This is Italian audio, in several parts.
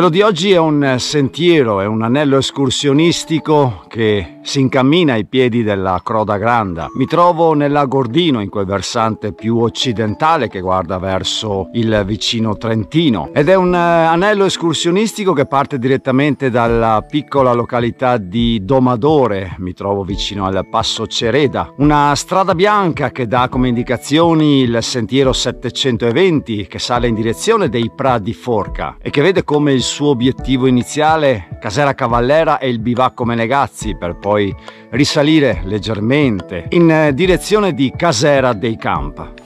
Quello di oggi è un sentiero, è un anello escursionistico che si incammina ai piedi della Croda Granda. Mi trovo nella Gordino, in quel versante più occidentale che guarda verso il vicino Trentino. Ed è un eh, anello escursionistico che parte direttamente dalla piccola località di Domadore. Mi trovo vicino al Passo Cereda. Una strada bianca che dà come indicazioni il sentiero 720 che sale in direzione dei Prati Forca e che vede come il suo obiettivo iniziale Casera Cavallera e il bivacco Menegazzi per poi risalire leggermente in direzione di Casera dei Camp.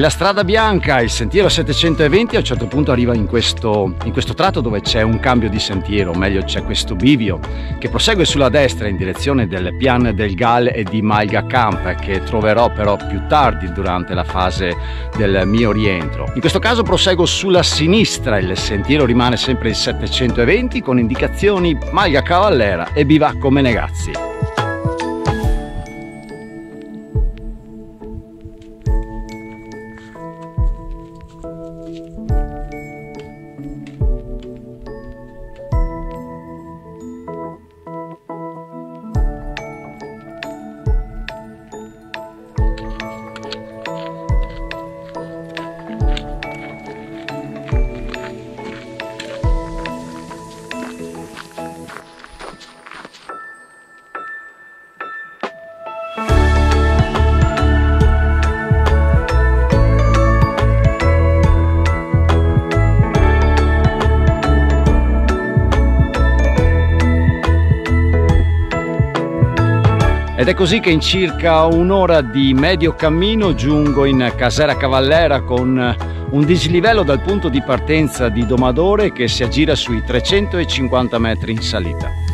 La strada bianca, il sentiero 720 a un certo punto arriva in questo, in questo tratto dove c'è un cambio di sentiero, o meglio c'è questo bivio che prosegue sulla destra in direzione del Pian del Gal e di Malga Camp che troverò però più tardi durante la fase del mio rientro. In questo caso proseguo sulla sinistra, il sentiero rimane sempre il 720 con indicazioni Malga Cavallera e Bivacco Menegazzi. Ed è così che in circa un'ora di medio cammino giungo in Casera Cavallera con un dislivello dal punto di partenza di Domadore che si aggira sui 350 metri in salita.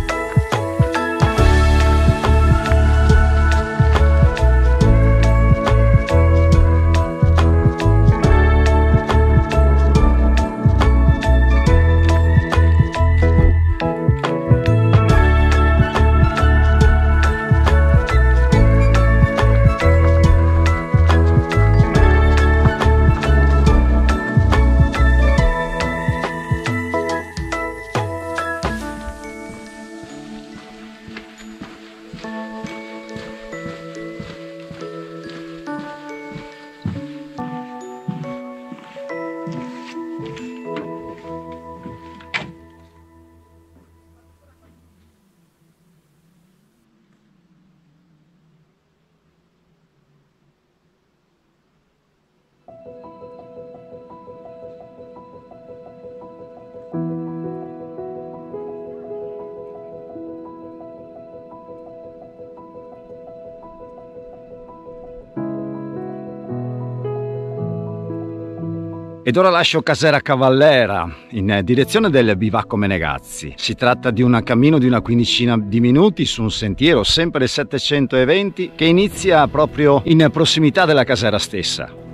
Ed ora lascio Casera Cavallera in direzione del bivacco Menegazzi. Si tratta di un cammino di una quindicina di minuti su un sentiero sempre 720 che inizia proprio in prossimità della casera stessa.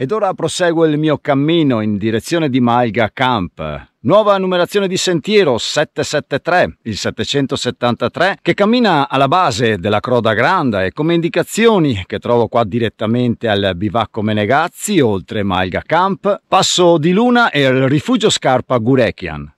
Ed ora proseguo il mio cammino in direzione di Malga Camp. Nuova numerazione di sentiero 773, il 773, che cammina alla base della Croda Granda e come indicazioni che trovo qua direttamente al bivacco Menegazzi, oltre Malga Camp, Passo di Luna e il rifugio Scarpa Gurekian.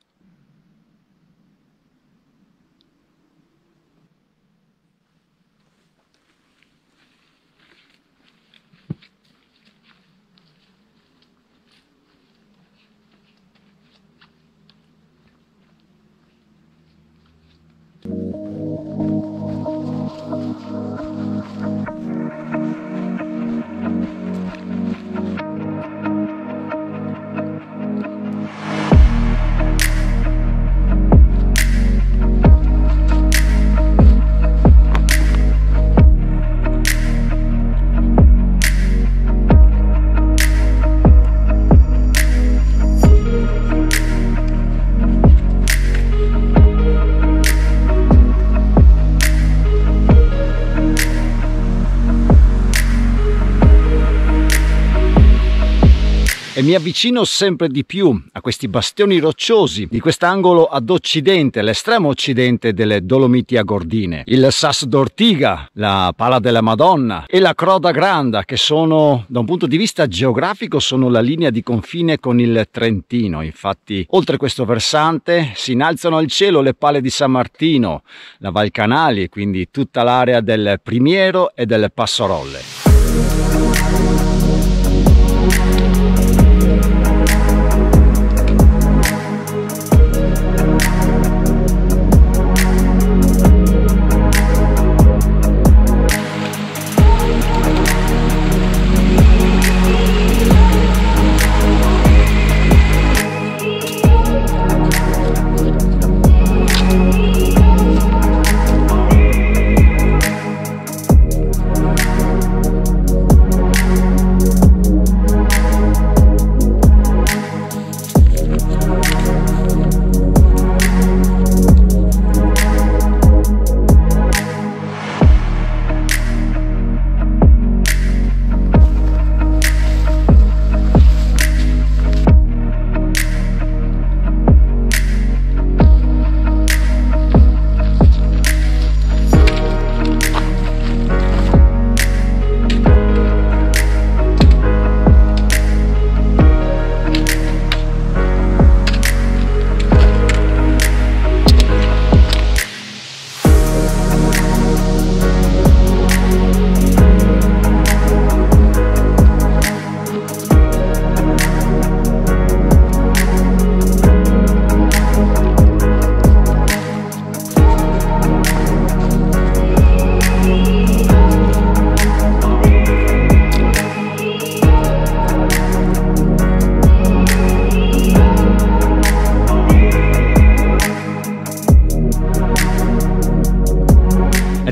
E mi avvicino sempre di più a questi bastioni rocciosi di quest'angolo ad occidente, l'estremo occidente delle Dolomiti Agordine, il Sas d'Ortiga, la Pala della Madonna e la Croda Granda che sono da un punto di vista geografico sono la linea di confine con il Trentino, infatti oltre questo versante si innalzano al cielo le pale di San Martino, la Val Canali quindi tutta l'area del Primiero e del Passorolle.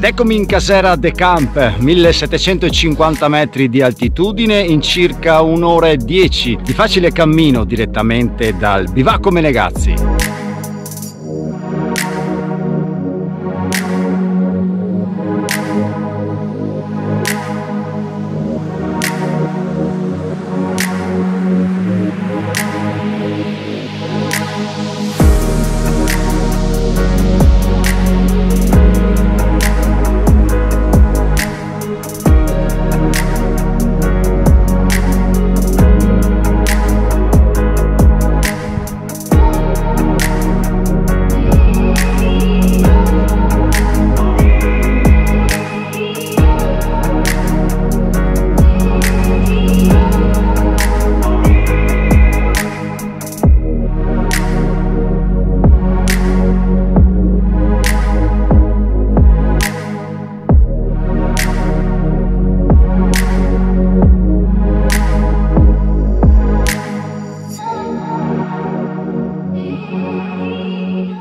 Eccomi in casera De Camp, 1750 metri di altitudine in circa un'ora e dieci di facile cammino direttamente dal bivacco Menegazzi.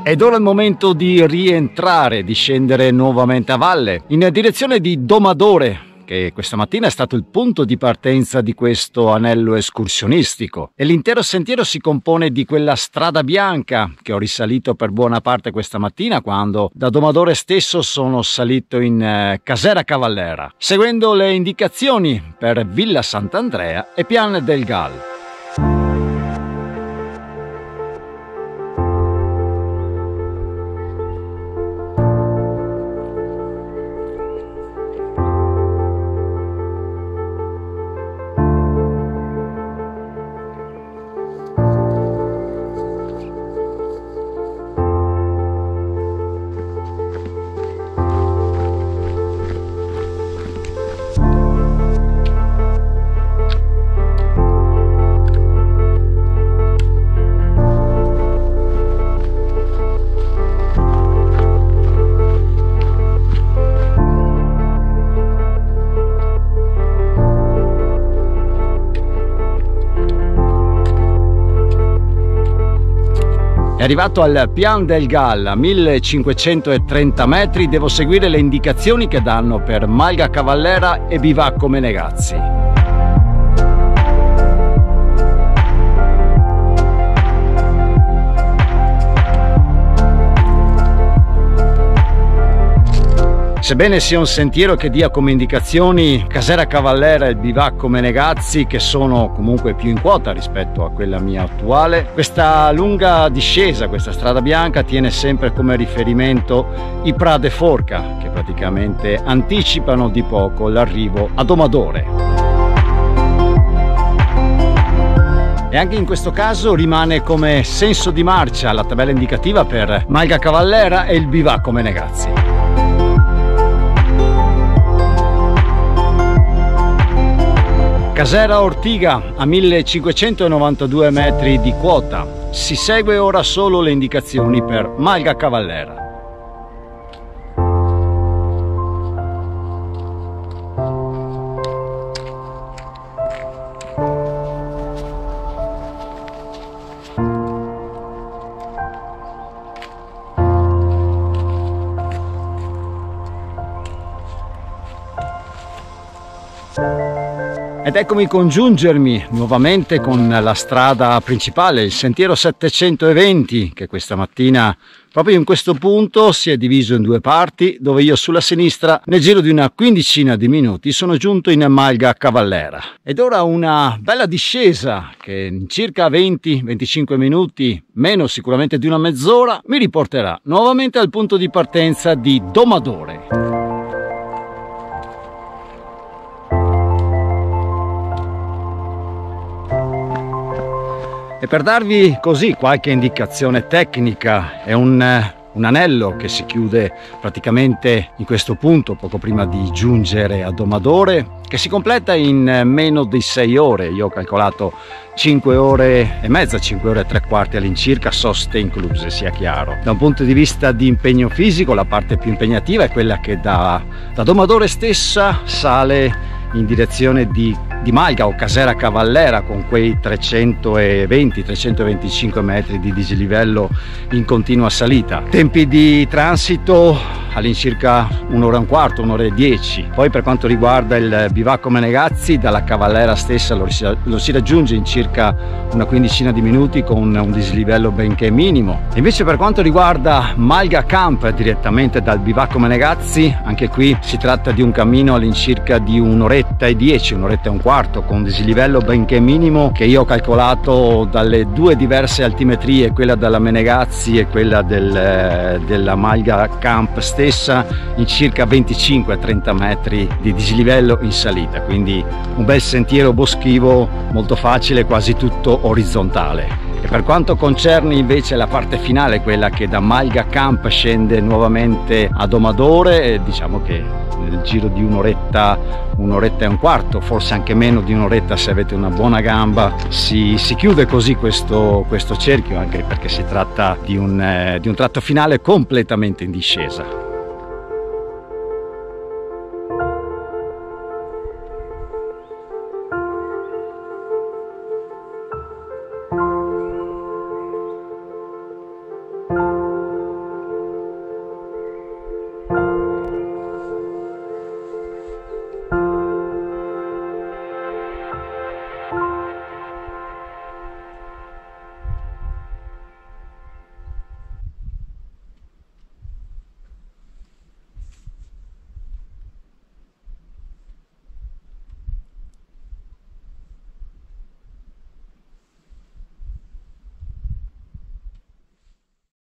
Ed ora è il momento di rientrare, di scendere nuovamente a valle in direzione di Domadore, che questa mattina è stato il punto di partenza di questo anello escursionistico e l'intero sentiero si compone di quella strada bianca che ho risalito per buona parte questa mattina quando da Domadore stesso sono salito in eh, Casera Cavallera, seguendo le indicazioni per Villa Sant'Andrea e Pian del Gal. Arrivato al Pian del Gal a 1530 metri devo seguire le indicazioni che danno per Malga Cavallera e Bivacco Menegazzi. Sebbene sia un sentiero che dia come indicazioni Casera Cavallera e il bivacco Menegazzi che sono comunque più in quota rispetto a quella mia attuale, questa lunga discesa, questa strada bianca tiene sempre come riferimento i Prade Forca che praticamente anticipano di poco l'arrivo a Domadore. E anche in questo caso rimane come senso di marcia la tabella indicativa per Malga Cavallera e il bivacco Menegazzi. Casera Ortiga a 1592 metri di quota. Si segue ora solo le indicazioni per Malga Cavallera. Ed eccomi congiungermi nuovamente con la strada principale, il sentiero 720, che questa mattina, proprio in questo punto, si è diviso in due parti, dove io sulla sinistra, nel giro di una quindicina di minuti, sono giunto in Malga Cavallera. Ed ora una bella discesa che in circa 20-25 minuti, meno sicuramente di una mezz'ora, mi riporterà nuovamente al punto di partenza di Domadore. E per darvi così qualche indicazione tecnica, è un, un anello che si chiude praticamente in questo punto, poco prima di giungere a Domadore, che si completa in meno di 6 ore. Io ho calcolato 5 ore e mezza, 5 ore e tre quarti all'incirca, soste incluse, sia chiaro. Da un punto di vista di impegno fisico, la parte più impegnativa è quella che da, da Domadore stessa sale in direzione di, di Malga o Casera Cavallera con quei 320-325 metri di dislivello in continua salita. Tempi di transito all'incirca un'ora e un quarto, un'ora e dieci. Poi per quanto riguarda il bivacco Menegazzi, dalla Cavallera stessa lo si, lo si raggiunge in circa una quindicina di minuti con un dislivello benché minimo. Invece per quanto riguarda Malga Camp, direttamente dal bivacco Menegazzi, anche qui si tratta di un cammino all'incirca di un'oretta e dieci, un'oretta e un quarto, con un dislivello benché minimo che io ho calcolato dalle due diverse altimetrie, quella della Menegazzi e quella del, della Malga Camp stessa stessa in circa 25-30 metri di dislivello in salita, quindi un bel sentiero boschivo molto facile, quasi tutto orizzontale. E per quanto concerne invece la parte finale, quella che da Malga Camp scende nuovamente a Domadore, diciamo che nel giro di un'oretta, un'oretta e un quarto, forse anche meno di un'oretta se avete una buona gamba, si, si chiude così questo, questo, cerchio, anche perché si tratta di un, eh, di un tratto finale completamente in discesa.